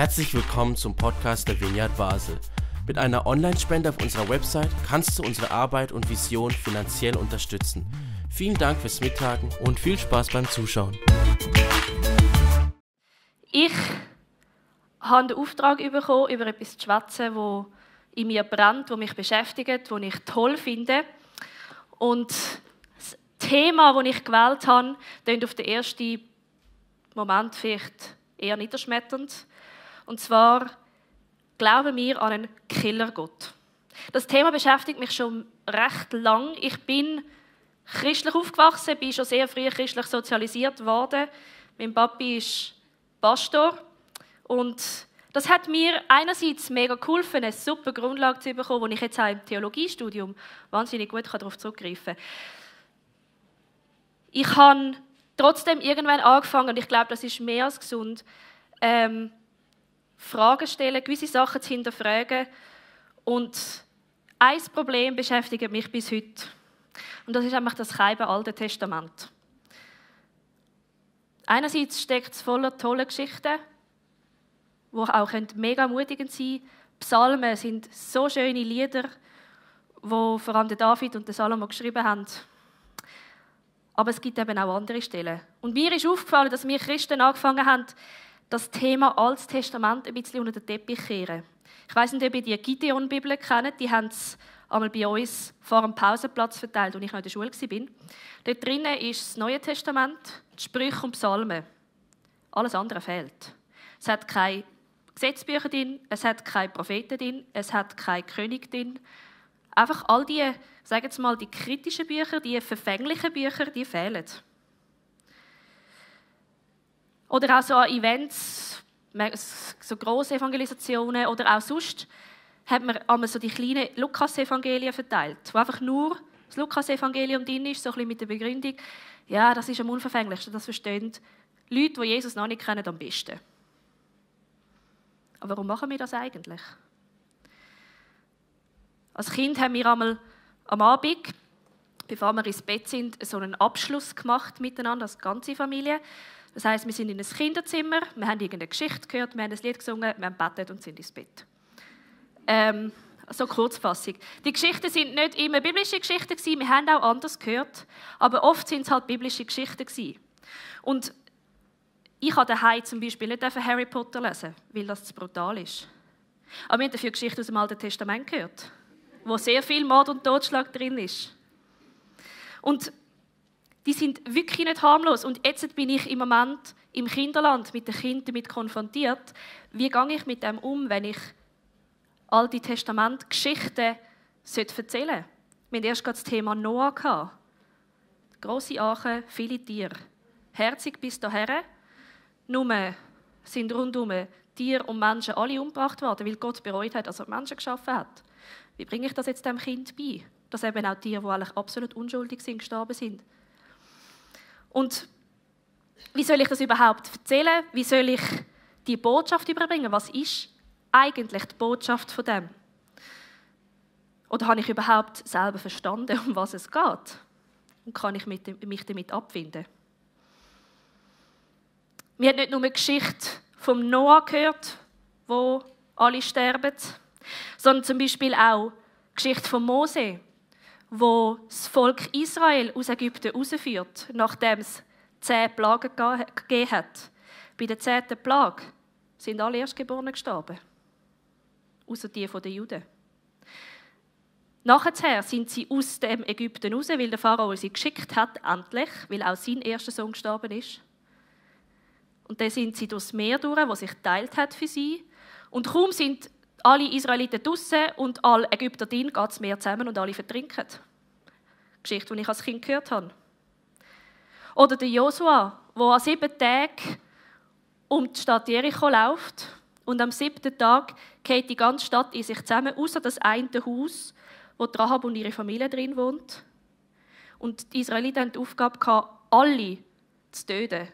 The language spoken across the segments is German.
Herzlich willkommen zum Podcast der Vineyard Basel. Mit einer Online-Spende auf unserer Website kannst du unsere Arbeit und Vision finanziell unterstützen. Vielen Dank fürs Mittagen und viel Spaß beim Zuschauen. Ich habe den Auftrag bekommen, über etwas zu schwätzen, das in mir brennt, das mich beschäftigt, das ich toll finde. Und das Thema, das ich gewählt habe, klingt auf den ersten Moment vielleicht eher niederschmetternd. Und zwar glauben wir an einen Killergott. Das Thema beschäftigt mich schon recht lang. Ich bin christlich aufgewachsen, bin schon sehr früh christlich sozialisiert worden. Mein Papi ist Pastor und das hat mir einerseits mega geholfen, eine super Grundlage zu bekommen, wo ich jetzt auch im Theologiestudium wahnsinnig gut darauf zurückgreifen kann. Ich habe trotzdem irgendwann angefangen, und ich glaube, das ist mehr als gesund, ähm, Fragen stellen, gewisse Sachen zu hinterfragen. Und ein Problem beschäftigt mich bis heute. Und das ist einfach das Schreiben Alten Testament. Einerseits steckt es voller toller Geschichten, die auch mega mutigend sein können. Psalmen sind so schöne Lieder, wo vor allem David und Salomo geschrieben haben. Aber es gibt eben auch andere Stellen. Und mir ist aufgefallen, dass wir Christen angefangen haben, das Thema Altes Testament ein bisschen unter den Teppich kehren. Ich weiß nicht, ob ihr die Gideon-Bibel kennt. Die haben es einmal bei uns vor dem Pausenplatz verteilt, als ich noch in der Schule war. Dort drinnen ist das Neue Testament, die Sprüche und Psalmen. Alles andere fehlt. Es hat keine Gesetzbücher drin, es hat keine Propheten drin, es hat keinen König drin. Einfach all die, sagen wir mal, die kritischen Bücher, die verfänglichen Bücher, die fehlen. Oder auch so an Events, so grosse Evangelisationen oder auch sonst, hat man einmal so die kleinen Lukas-Evangelien verteilt, wo einfach nur das Lukas-Evangelium drin ist, so ein bisschen mit der Begründung, ja, das ist am unverfänglichsten, das verstehen Leute, die Jesus noch nicht kennen, am besten. Aber warum machen wir das eigentlich? Als Kind haben wir einmal am Abend, bevor wir ins Bett sind, so einen Abschluss gemacht miteinander, als ganze Familie. Das heißt, wir sind in ein Kinderzimmer, wir haben irgendeine Geschichte gehört, wir haben ein Lied gesungen, wir haben bettet und sind ins Bett. Ähm, so Kurzfassung. Die Geschichten sind nicht immer biblische Geschichten gewesen, wir haben auch anders gehört, aber oft sind es halt biblische Geschichten gewesen. Und ich habe daheim zum Beispiel nicht Harry Potter lesen, weil das zu brutal ist. Aber wir haben dafür Geschichten aus dem Alten Testament gehört, wo sehr viel Mord und Totschlag drin ist. Und die sind wirklich nicht harmlos. Und jetzt bin ich im Moment im Kinderland mit den Kindern damit konfrontiert. Wie gehe ich mit dem um, wenn ich alte Testament-Geschichten erzählen sollte? Wir hatten erst das Thema Noah. Gehabt. Grosse Arche, viele Tiere. Herzig bis dahin. Nur sind rundum Tiere und Menschen alle umgebracht worden, weil Gott bereut hat, dass er Menschen geschaffen hat. Wie bringe ich das jetzt dem Kind bei? Dass eben auch Tiere, die eigentlich absolut unschuldig sind, gestorben sind. Und wie soll ich das überhaupt erzählen? Wie soll ich die Botschaft überbringen? Was ist eigentlich die Botschaft von dem? Oder habe ich überhaupt selber verstanden, um was es geht? Und kann ich mich damit abfinden? Wir haben nicht nur eine Geschichte vom Noah gehört, wo alle sterben, sondern zum Beispiel auch die Geschichte von Mose, wo das Volk Israel aus Ägypten herausführt, nachdem es zehn Plagen gegeben hat. Bei der zehnten Plage sind alle Erstgeborenen gestorben. Außer die der Juden. Nachher sind sie aus dem Ägypten raus, weil der Pharao sie geschickt hat, endlich, weil auch sein erster Sohn gestorben ist. Und dann sind sie durchs Meer durch, wo sich teilt hat für sie. Und kaum sind alle Israeliten draussen und alle Ägypter drin, geht das Meer zusammen und alle vertrinken. Geschichte, die ich als Kind gehört habe. Oder der Josua, der an sieben Tagen um die Stadt Jericho läuft und am siebten Tag geht die ganze Stadt in sich zusammen, außer das eine Haus, wo Rahab und ihre Familie drin wohnt. Und die Israeliten hatten die Aufgabe, alle zu töten.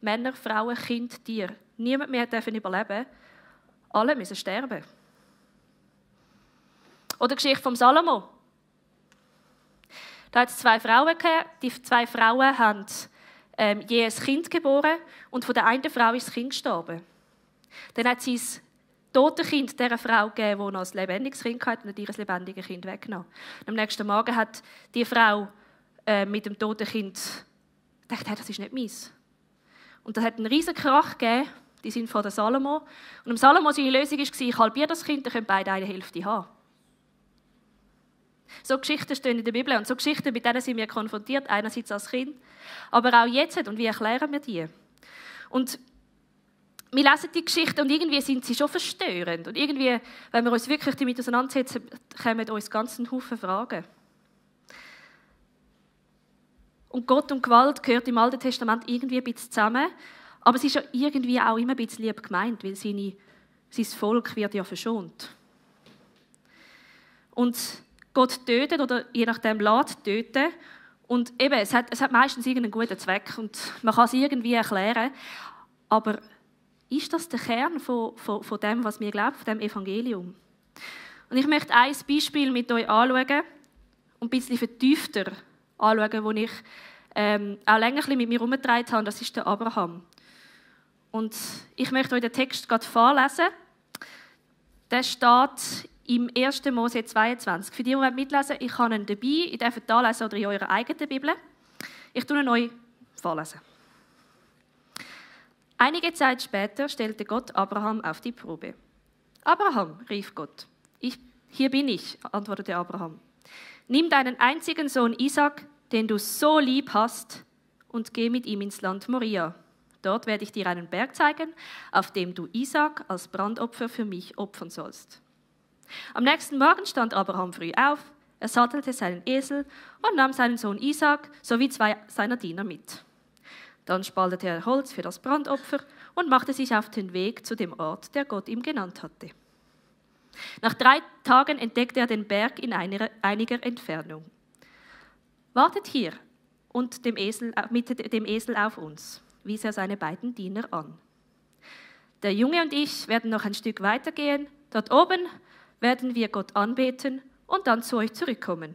Männer, Frauen, Kinder, Tiere. Niemand mehr dürfen überleben. Alle müssen sterben. Oder die Geschichte vom Salomo. Da hat es zwei Frauen gegeben. Die zwei Frauen haben ähm, je ein Kind geboren und von der einen Frau ist das Kind gestorben. Dann hat sie das tote Kind dieser Frau gegeben, die noch ein lebendiges Kind hatte und ihr lebendiges Kind weggenommen. am nächsten Morgen hat die Frau äh, mit dem toten Kind gedacht, hey, das ist nicht meins. Und das hat einen riesen Krach gegeben. Die sind von der Salomo. Und im Salomo seine Lösung war, ich halbiere das Kind, dann können beide eine Hälfte haben. So Geschichten stehen in der Bibel und so Geschichten, mit denen sind wir konfrontiert, einerseits als Kind, aber auch jetzt. Und wie erklären wir die? Und wir lesen die Geschichte und irgendwie sind sie schon verstörend. Und irgendwie, wenn wir uns wirklich damit auseinandersetzen, kommen uns ganz einen Haufen Fragen. Und Gott und Gewalt gehört im Alten Testament irgendwie ein bisschen zusammen. Aber es ist ja irgendwie auch immer ein bisschen lieb gemeint, weil seine, sein Volk wird ja verschont. Und Gott tötet oder je nachdem lässt töten. Und eben, es hat, es hat meistens irgendeinen guten Zweck und man kann es irgendwie erklären. Aber ist das der Kern von, von, von dem, was wir glauben, von dem Evangelium? Und ich möchte ein Beispiel mit euch anschauen und ein bisschen vertiefter anschauen, wo ich ähm, auch länger mit mir herumgetragen habe. Das ist der Abraham. Und ich möchte euch den Text gerade vorlesen. Der steht im 1. Mose 22. Für die, die mitlesen ich habe ihn dabei. Ihr dürft da lesen oder in eurer eigenen Bibel. Ich tue ihn euch vorlesen. Einige Zeit später stellte Gott Abraham auf die Probe. Abraham, rief Gott. Ich, hier bin ich, antwortete Abraham. Nimm deinen einzigen Sohn Isaac, den du so lieb hast, und geh mit ihm ins Land Moria. Dort werde ich dir einen Berg zeigen, auf dem du Isaac als Brandopfer für mich opfern sollst. Am nächsten Morgen stand Abraham früh auf, er sattelte seinen Esel und nahm seinen Sohn Isaac sowie zwei seiner Diener mit. Dann spaltete er Holz für das Brandopfer und machte sich auf den Weg zu dem Ort, der Gott ihm genannt hatte. Nach drei Tagen entdeckte er den Berg in einiger Entfernung. Wartet hier und dem Esel, äh, mit dem Esel auf uns, wies er seine beiden Diener an. Der Junge und ich werden noch ein Stück weitergehen. Dort oben werden wir Gott anbeten und dann zu euch zurückkommen.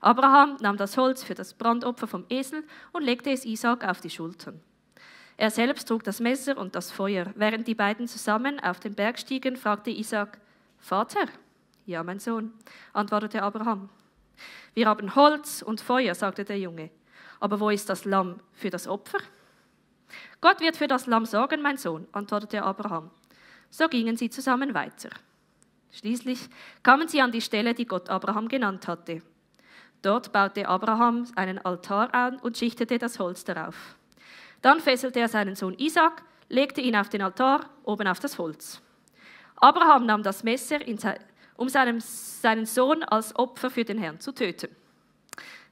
Abraham nahm das Holz für das Brandopfer vom Esel und legte es Isaac auf die Schultern. Er selbst trug das Messer und das Feuer. Während die beiden zusammen auf den Berg stiegen, fragte Isaac, Vater? Ja, mein Sohn, antwortete Abraham. Wir haben Holz und Feuer, sagte der Junge. Aber wo ist das Lamm für das Opfer? Gott wird für das Lamm sorgen, mein Sohn, antwortete Abraham. So gingen sie zusammen weiter. Schließlich kamen sie an die Stelle, die Gott Abraham genannt hatte. Dort baute Abraham einen Altar an und schichtete das Holz darauf. Dann fesselte er seinen Sohn Isaac, legte ihn auf den Altar, oben auf das Holz. Abraham nahm das Messer, um seinen, seinen Sohn als Opfer für den Herrn zu töten.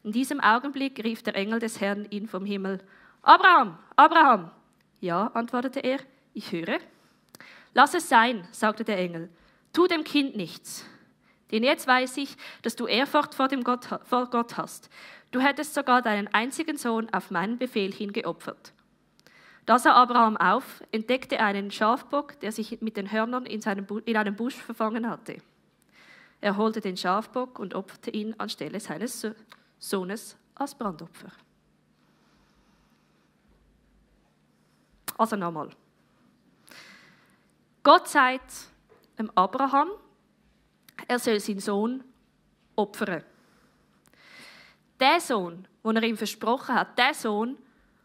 In diesem Augenblick rief der Engel des Herrn ihn vom Himmel: Abraham, Abraham! Ja, antwortete er, ich höre. Lass es sein, sagte der Engel. Tu dem Kind nichts. Denn jetzt weiß ich, dass du Ehrfurcht vor, dem Gott, vor Gott hast. Du hättest sogar deinen einzigen Sohn auf meinen Befehl hin geopfert. Da sah Abraham auf, entdeckte einen Schafbock, der sich mit den Hörnern in, seinem, in einem Busch verfangen hatte. Er holte den Schafbock und opferte ihn anstelle seines Sohnes als Brandopfer. Also nochmal. Gott sagt dem Abraham, er soll seinen Sohn opfern. Der Sohn, den er ihm versprochen hat, der Sohn,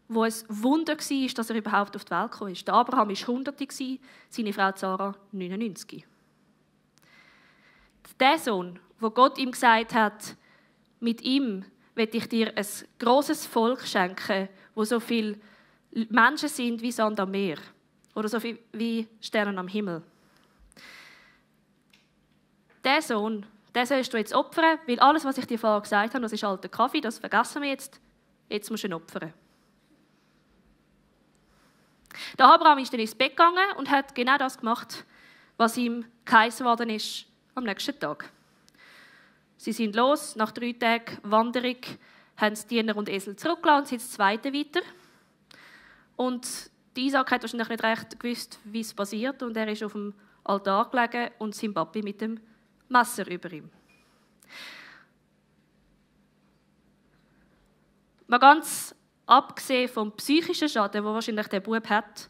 wo es Wunder war, dass er überhaupt auf die Welt gekommen ist. Der Abraham war 100, seine Frau Sarah 99. Der Sohn, wo Gott ihm gesagt hat, mit ihm werde ich dir ein großes Volk schenken, wo so viele Menschen sind wie Sand am Meer oder so viel wie Sterne am Himmel. Der Sohn, den sollst du jetzt opfern, weil alles, was ich dir vorher gesagt habe, das ist alter Kaffee, das vergessen wir jetzt. Jetzt musst du ihn opfern. Der Abraham ist dann ins Bett gegangen und hat genau das gemacht, was ihm geheißen worden ist am nächsten Tag. Sie sind los, nach drei Tagen Wanderung haben sie Diener und Esel zurückgelassen und sind das zweite weiter. Und Isaac hat wahrscheinlich nicht recht gewusst, wie es passiert und er ist auf dem Altar gelegen und sein Papi mit dem Messer über ihm. Mal ganz abgesehen vom psychischen Schaden, wo wahrscheinlich der Bub hat,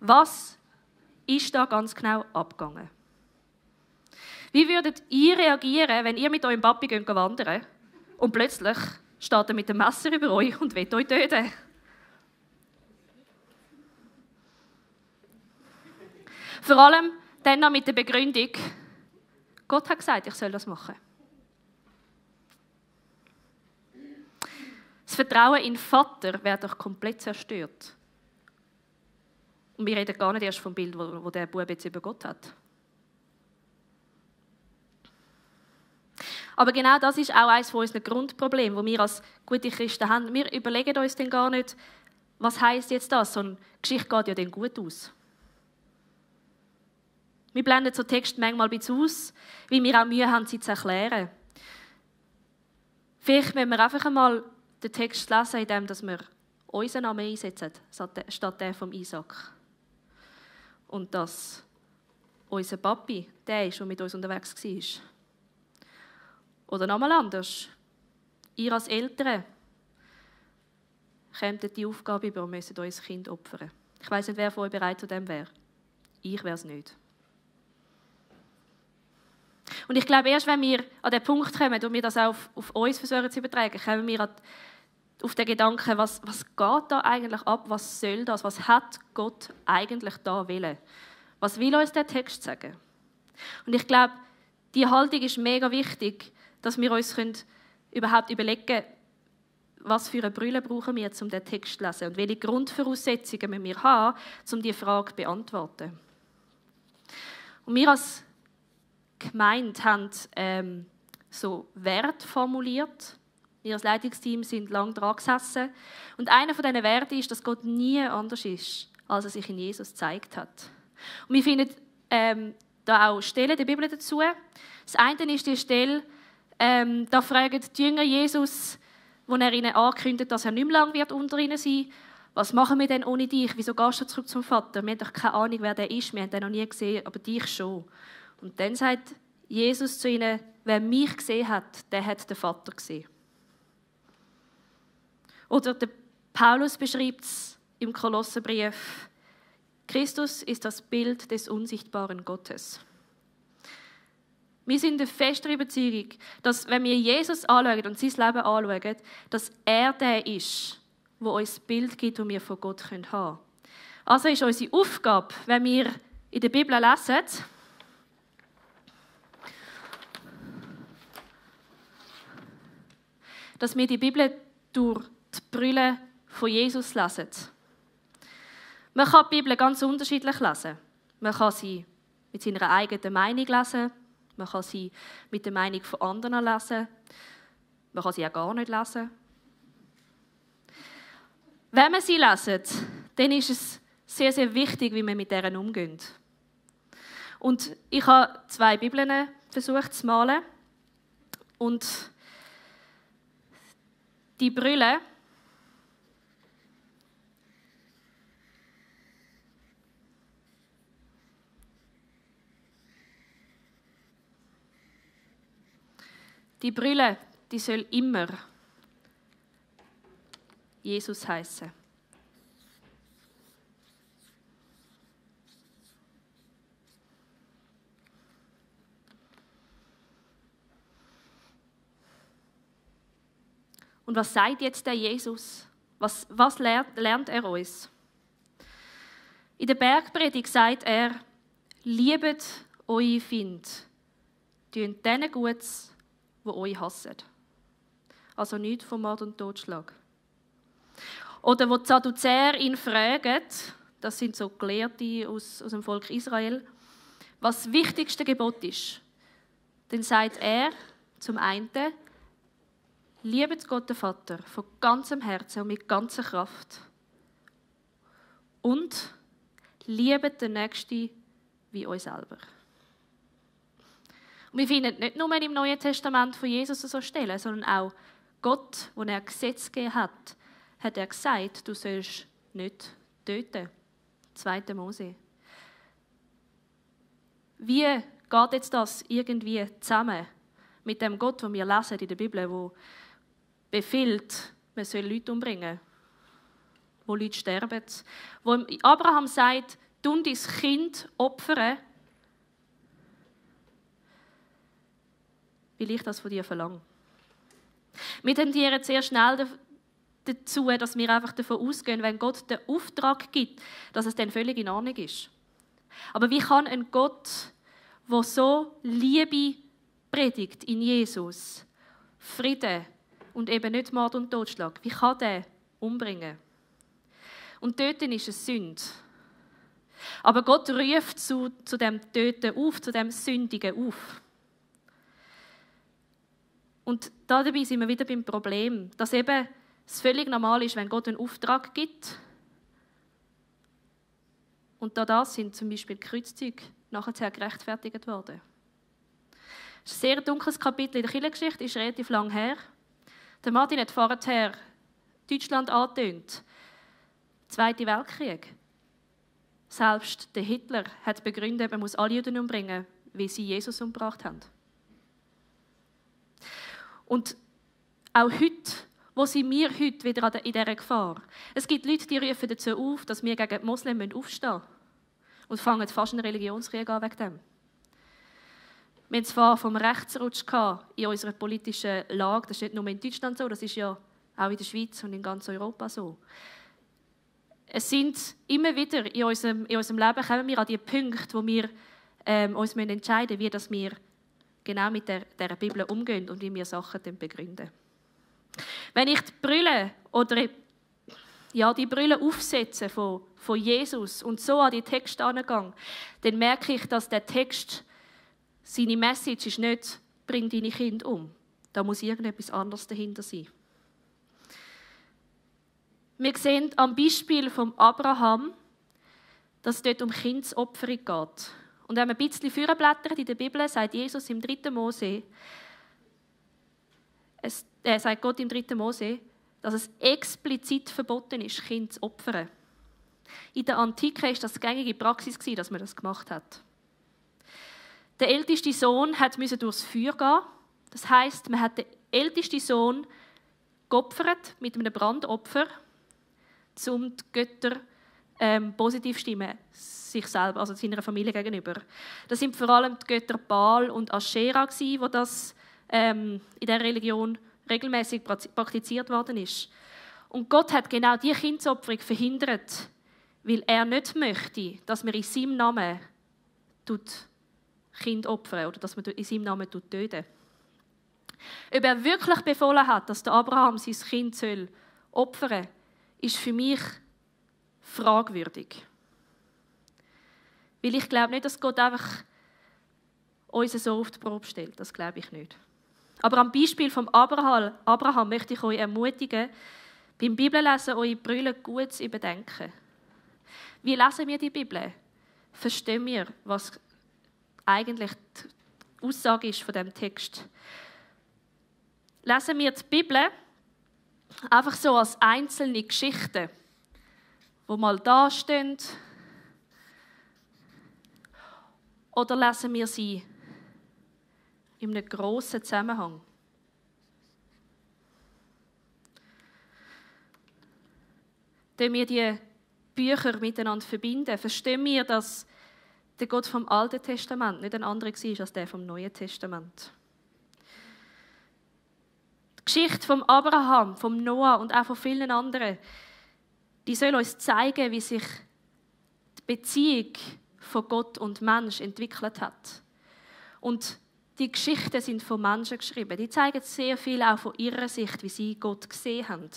was ist da ganz genau abgegangen? Wie würdet ihr reagieren, wenn ihr mit eurem Papi geht wandern und plötzlich steht er mit dem Messer über euch und will euch töten? Vor allem dann noch mit der Begründung, Gott hat gesagt, ich soll das machen. Das Vertrauen in Vater wird doch komplett zerstört. Und wir reden gar nicht erst vom Bild, wo, der Bub jetzt über Gott hat. Aber genau das ist auch eines unserer Grundprobleme, wo wir als gute Christen haben. Wir überlegen uns dann gar nicht, was heißt jetzt das, sondern die Geschichte geht ja dann gut aus. Wir blenden so Text manchmal ein bisschen aus, weil wir auch Mühe haben, sie zu erklären. Vielleicht wenn wir einfach einmal den Text lesen, indem wir unseren Namen einsetzen, statt der vom Isaac. Und dass unser Papi der ist, der mit uns unterwegs war. Oder nochmal anders. Ihr als Eltern kämt die Aufgabe über und müsst euer Kind opfern. Ich weiß nicht, wer von euch bereit zu dem wäre. Ich wäre es nicht. Und ich glaube, erst wenn wir an den Punkt kommen und wir das auch auf, auf uns versuchen zu übertragen, kommen wir auf den Gedanken, was, was geht da eigentlich ab, was soll das, was hat Gott eigentlich da willen? Was will uns der Text sagen? Und ich glaube, die Haltung ist mega wichtig, dass wir uns können überhaupt überlegen können, was für eine Brille brauchen wir, um den Text zu lesen und welche Grundvoraussetzungen müssen wir haben, um diese Frage zu beantworten. Und wir als Gemeinde haben ähm, so Wert formuliert. Wir als Leitungsteam sind lang dran gesessen. Und einer von diesen Werten ist, dass Gott nie anders ist, als er sich in Jesus gezeigt hat. Und wir finden ähm, da auch Stellen der Bibel dazu. Das eine ist die Stelle, ähm, da fragen die Jünger Jesus, wo er ihnen ankündigt, dass er nicht mehr lange wird unter ihnen sein was machen wir denn ohne dich? Wieso gehst du zurück zum Vater? Wir haben doch keine Ahnung, wer der ist. Wir haben den noch nie gesehen, aber dich schon. Und dann sagt Jesus zu ihnen, wer mich gesehen hat, der hat den Vater gesehen. Oder der Paulus beschreibt es im Kolosserbrief, Christus ist das Bild des unsichtbaren Gottes. Wir sind der festen Überzeugung, dass wenn wir Jesus anschauen und sein Leben anschauen, dass er der ist, wo uns das Bild gibt, das wir von Gott haben können. Also ist unsere Aufgabe, wenn wir in der Bibel lesen, dass wir die Bibel durch die Brille von Jesus lesen. Man kann die Bibel ganz unterschiedlich lesen. Man kann sie mit seiner eigenen Meinung lesen, man kann sie mit der Meinung von anderen lesen, man kann sie auch gar nicht lesen. Wenn man sie lesen, dann ist es sehr, sehr wichtig, wie man mit deren umgeht. Und ich habe zwei Bibeln versucht zu malen. Und die Brille. Die Brille, die soll immer Jesus heißen. Und was sagt jetzt der Jesus? Was, was lernt, lernt er uns? In der Bergpredigt sagt er, liebet eure Find, tun denen Gutes, die euch hassen. Also nicht vom Mord und Totschlag. Oder wo die Sadduzäer ihn fragen, das sind so Gelehrte aus, aus dem Volk Israel, was das wichtigste Gebot ist, dann sagt er zum einen, Liebet Gott, den Vater, von ganzem Herzen und mit ganzer Kraft. Und liebet den Nächsten wie euch selber. Und wir finden nicht nur im Neuen Testament von Jesus so Stellen, sondern auch Gott, wo er Gesetz gegeben hat, hat er gesagt, du sollst nicht töten. 2. Mose. Wie geht jetzt das irgendwie zusammen mit dem Gott, wo wir lesen in der Bibel, wo befiehlt, man soll Leute umbringen, wo Leute sterben. Wo Abraham sagt, du dein Kind opfern, weil ich das von dir verlange. Wir tendieren sehr schnell dazu, dass wir einfach davon ausgehen, wenn Gott den Auftrag gibt, dass es dann völlig in Ordnung ist. Aber wie kann ein Gott, der so Liebe predigt in Jesus, Frieden und eben nicht Mord und Totschlag, wie kann der umbringen? Und töten ist eine Sünde. Aber Gott ruft zu, zu dem Töten auf, zu dem Sündigen auf. Und dabei sind wir wieder beim Problem, dass eben es völlig normal ist, wenn Gott einen Auftrag gibt. Und da das sind zum Beispiel Kreuzzüge nachher gerechtfertigt worden. Das ist ein sehr dunkles Kapitel in der Kirchengeschichte, ist relativ lang her. Der Martin hat vorher Deutschland angetönt. Zweiter Weltkrieg. Selbst der Hitler hat begründet, man muss alle Juden umbringen, wie sie Jesus umgebracht haben. Und auch heute, wo sind wir heute wieder in dieser Gefahr? Es gibt Leute, die rufen dazu auf, dass wir gegen die Moslems aufstehen müssen. Und fangen fast einen Religionskrieg an wegen dem. Wir hatten zwar vom Rechtsrutsch in unserer politischen Lage, das ist nicht nur in Deutschland so, das ist ja auch in der Schweiz und in ganz Europa so. Es sind immer wieder in unserem, in unserem Leben kommen wir an die Punkte, wo wir ähm, uns entscheiden müssen, wie das wir genau mit der, der Bibel umgehen und wie wir Sachen begründen. Wenn ich die Brille oder ja, die Brille aufsetze von, von Jesus und so an die Texte angehe, dann merke ich, dass der Text, seine Message ist nicht, bring deine Kinder um. Da muss irgendetwas anderes dahinter sein. Wir sehen am Beispiel von Abraham, dass es dort um Kindsopferung geht. Und wenn wir ein bisschen vorblättern in der Bibel, sagt Jesus im 3. Mose, es, äh, sagt Gott im 3. Mose, dass es explizit verboten ist, Kinder zu opfern. In der Antike war das gängige Praxis, dass man das gemacht hat. Der älteste Sohn musste durchs Feuer gehen. Das heißt, man hat den ältesten Sohn geopfert mit einem Brandopfer, um die Götter ähm, positiv stimmen sich selber, also seiner Familie gegenüber. Das sind vor allem die Götter Baal und Aschera, wo das ähm, in der Religion regelmäßig praktiziert worden ist. Und Gott hat genau diese Kindsopferung verhindert, weil er nicht möchte, dass man in seinem Namen tut Kind opfern oder dass man in seinem Namen tut töten. Ob er wirklich befohlen hat, dass der Abraham sein Kind soll opfern, ist für mich fragwürdig. Weil ich glaube nicht, dass Gott einfach uns so auf die Probe stellt. Das glaube ich nicht. Aber am Beispiel von Abraham, Abraham möchte ich euch ermutigen, beim Bibellesen eure Brille gut zu überdenken. Wie lesen wir die Bibel? Verstehen wir, was eigentlich die Aussage ist von dem Text? Lesen wir die Bibel einfach so als einzelne Geschichten, wo mal da stehen, oder lesen wir sie in einem grossen Zusammenhang? Wenn wir die Bücher miteinander verbinden, verstehen wir, dass der Gott vom Alten Testament nicht ein anderer war als der vom Neuen Testament. Die Geschichte von Abraham, von Noah und auch von vielen anderen, die soll uns zeigen, wie sich die Beziehung von Gott und Mensch entwickelt hat. Und die Geschichten sind von Menschen geschrieben. Die zeigen sehr viel auch von ihrer Sicht, wie sie Gott gesehen haben.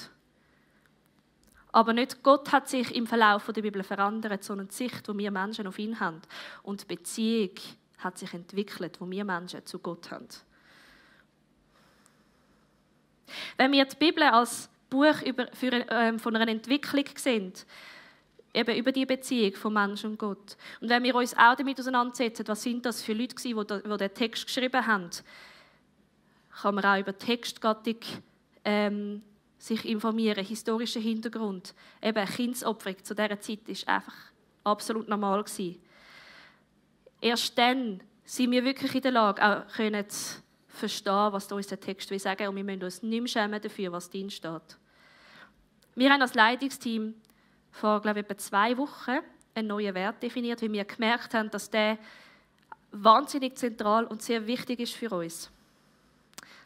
Aber nicht Gott hat sich im Verlauf der Bibel verändert, sondern die Sicht, die wir Menschen auf ihn haben. Und die Beziehung hat sich entwickelt, wo wir Menschen zu Gott haben. Wenn wir die Bibel als Buch über, für, äh, von einer Entwicklung sehen, eben über die Beziehung von Mensch und Gott. Und wenn wir uns auch damit auseinandersetzen, was sind das für Leute gewesen, die, den Text geschrieben haben, kann man auch über Textgattung ähm, sich informieren, historischen Hintergrund. Eben Kindsopferung zu dieser Zeit ist einfach absolut normal gewesen. Erst dann sind wir wirklich in der Lage, auch können zu verstehen, was uns der Text will sagen, und wir müssen uns nicht mehr schämen dafür, was drin steht. Wir haben als Leitungsteam vor, glaube ich, etwa zwei Wochen einen neuen Wert definiert, weil wir gemerkt haben, dass der wahnsinnig zentral und sehr wichtig ist für uns.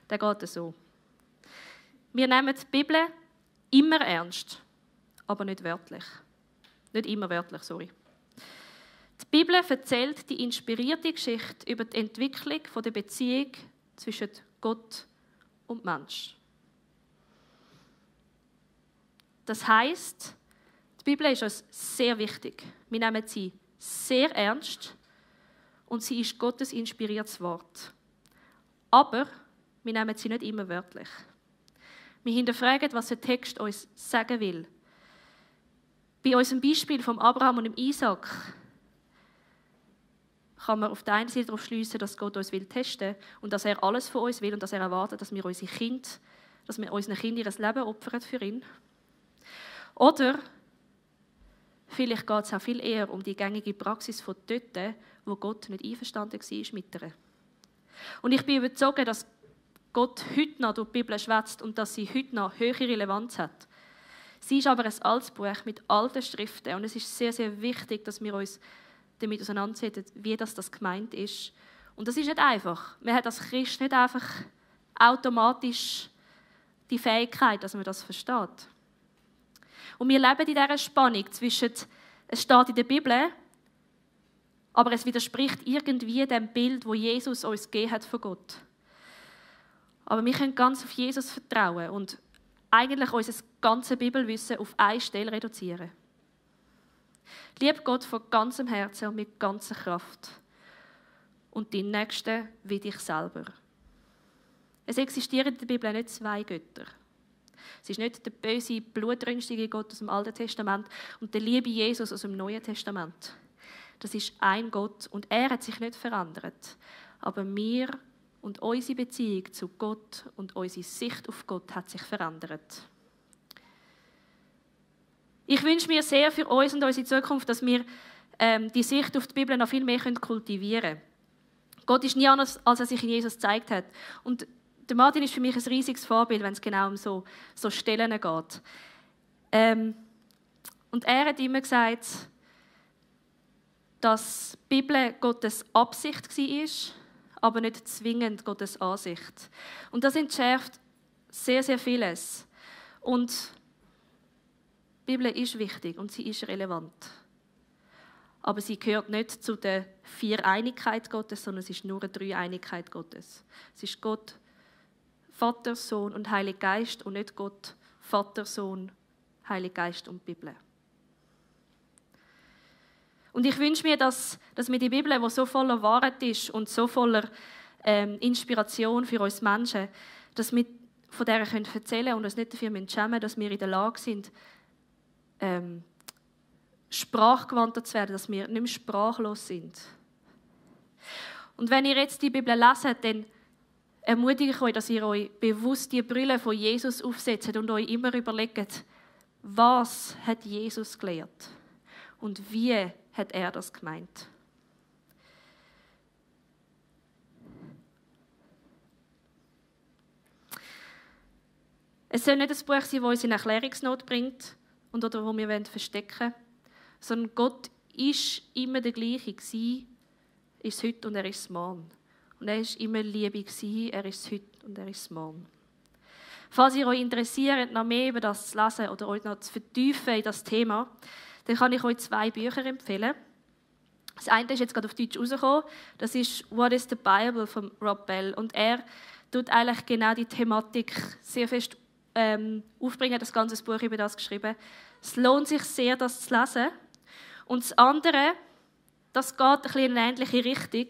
Der geht so. Wir nehmen die Bibel immer ernst, aber nicht wörtlich. Nicht immer wörtlich, sorry. Die Bibel erzählt die inspirierte Geschichte über die Entwicklung der Beziehung zwischen Gott und Mensch. Das heißt, die Bibel ist uns sehr wichtig. Wir nehmen sie sehr ernst und sie ist Gottes inspiriertes Wort. Aber wir nehmen sie nicht immer wörtlich. Wir hinterfragen, was der Text uns sagen will. Bei unserem Beispiel vom Abraham und dem Isaac kann man auf der einen Seite darauf schließen, dass Gott uns will testen und dass er alles von uns will und dass er erwartet, dass wir unsere Kinder, dass wir unseren Kindern ihr Leben opfern für ihn. Oder vielleicht geht es auch viel eher um die gängige Praxis von dort, wo Gott nicht einverstanden war mit ihr. Und ich bin überzeugt, dass Gott heute noch durch die Bibel schwätzt und dass sie heute noch höhere Relevanz hat. Sie ist aber ein altes Buch mit alten Schriften und es ist sehr, sehr wichtig, dass wir uns damit auseinandersetzen, wie das, das gemeint ist. Und das ist nicht einfach. Man hat als Christ nicht einfach automatisch die Fähigkeit, dass man das versteht. Und wir leben in dieser Spannung zwischen, es steht in der Bibel, aber es widerspricht irgendwie dem Bild, wo Jesus uns gegeben hat von Gott. Aber wir können ganz auf Jesus vertrauen und eigentlich unser ganzes Bibelwissen auf eine Stelle reduzieren. Lieb Gott von ganzem Herzen und mit ganzer Kraft. Und die Nächsten wie dich selber. Es existieren in der Bibel nicht zwei Götter. Es ist nicht der böse, blutrünstige Gott aus dem Alten Testament und der liebe Jesus aus dem Neuen Testament. Das ist ein Gott und er hat sich nicht verändert. Aber wir und unsere Beziehung zu Gott und unsere Sicht auf Gott hat sich verändert. Ich wünsche mir sehr für uns und unsere Zukunft, dass wir ähm, die Sicht auf die Bibel noch viel mehr kultivieren können. Gott ist nie anders, als er sich in Jesus gezeigt hat. Und der Martin ist für mich ein riesiges Vorbild, wenn es genau um so, so Stellen geht. Ähm, und er hat immer gesagt, dass die Bibel Gottes Absicht war aber nicht zwingend Gottes Ansicht. Und das entschärft sehr, sehr vieles. Und die Bibel ist wichtig und sie ist relevant. Aber sie gehört nicht zu der Viereinigkeit Gottes, sondern es ist nur eine Dreieinigkeit Gottes. Es ist Gott, Vater, Sohn und Heiliger Geist und nicht Gott, Vater, Sohn, Heiliger Geist und Bibel. Und ich wünsche mir, dass, dass wir die Bibel, die so voller Wahrheit ist und so voller ähm, Inspiration für uns Menschen, dass wir von der können und uns nicht dafür schämen dass wir in der Lage sind, ähm, sprachgewandter zu werden, dass wir nicht mehr sprachlos sind. Und wenn ihr jetzt die Bibel leset, dann ermutige ich euch, dass ihr euch bewusst die Brille von Jesus aufsetzt und euch immer überlegt, was hat Jesus gelehrt und wie hat er das gemeint. Es soll nicht ein Buch sein, das uns in Erklärungsnot bringt und oder wo wir verstecken wollen, sondern Gott ist immer der gleiche gewesen, ist heute und er ist morgen. Und er ist immer Liebe gewesen, er ist heute und er ist morgen. Falls ihr euch interessiert, noch mehr über das zu lesen oder euch noch zu vertiefen in das Thema, dann kann ich euch zwei Bücher empfehlen. Das eine ist jetzt gerade auf Deutsch rausgekommen. Das ist What is the Bible von Rob Bell. Und er tut eigentlich genau die Thematik sehr fest ähm, aufbringen, das ganze Buch über das geschrieben. Es lohnt sich sehr, das zu lesen. Und das andere, das geht ein bisschen in eine ähnliche Richtung.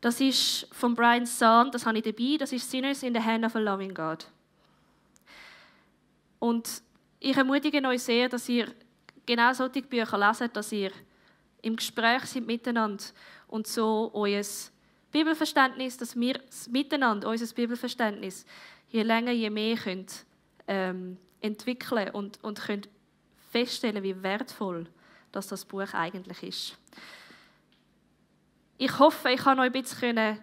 Das ist von Brian Zahn, das habe ich dabei. Das ist Sinners in the Hand of a Loving God. Und ich ermutige euch sehr, dass ihr genau solche Bücher lesen, dass ihr im Gespräch sind miteinander und so euer Bibelverständnis, dass wir miteinander unser Bibelverständnis je länger, je mehr könnt, ähm, entwickeln und, und könnt feststellen, wie wertvoll dass das Buch eigentlich ist. Ich hoffe, ich kann euch ein bisschen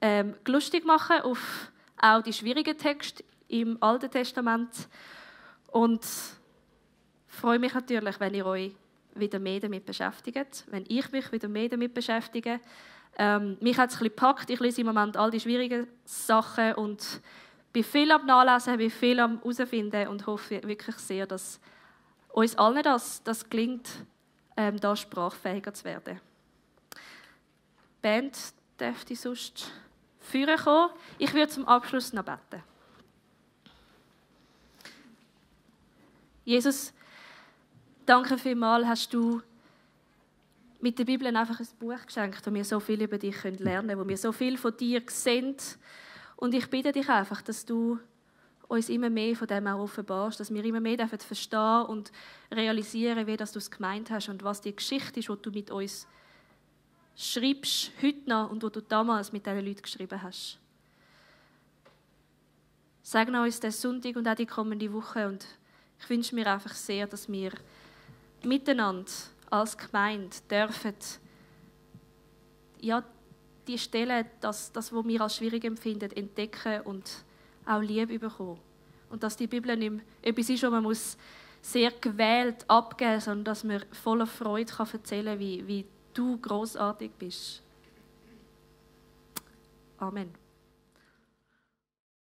ähm, lustig machen auf auch die schwierigen Texte im Alten Testament und freue mich natürlich, wenn ihr euch wieder mehr damit beschäftigen, wenn ich mich wieder mehr damit beschäftige. Ähm, mich hat es ein gepackt. Ich lese im Moment all die schwierigen Sachen und bin viel am Nachlesen, bin viel am herausfinden und hoffe wirklich sehr, dass uns allen das, das gelingt, ähm, da sprachfähiger zu werden. Band dürfte sonst führen kommen. Ich würde zum Abschluss noch beten. Jesus, danke vielmals, hast du mit der Bibel einfach ein Buch geschenkt, wo wir so viel über dich lernen können, wo wir so viel von dir sehen. Und ich bitte dich einfach, dass du uns immer mehr von dem auch offenbarst, dass wir immer mehr verstehen und realisieren, wie das du es gemeint hast und was die Geschichte ist, die du mit uns schreibst, heute noch und wo du damals mit diesen Leuten geschrieben hast. Segne uns den Sonntag und auch die kommende Woche und ich wünsche mir einfach sehr, dass wir miteinander als Gemeinde dürfen ja, die Stellen, das, das, was wir als schwierig empfinden, entdecken und auch Liebe bekommen. Und dass die Bibel nicht etwas ist, wo man muss sehr gewählt abgeben muss, sondern dass man voller Freude kann erzählen kann, wie, wie du großartig bist. Amen.